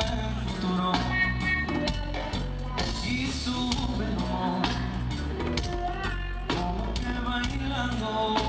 el futuro y su como que bailando.